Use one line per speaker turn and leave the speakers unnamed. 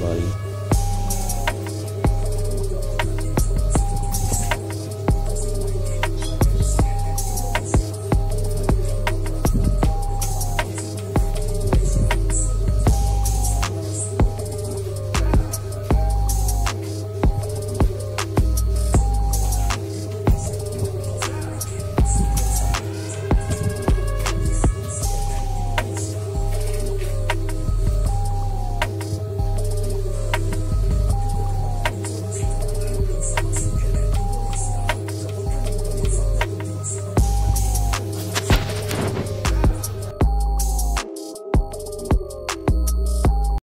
Buddy.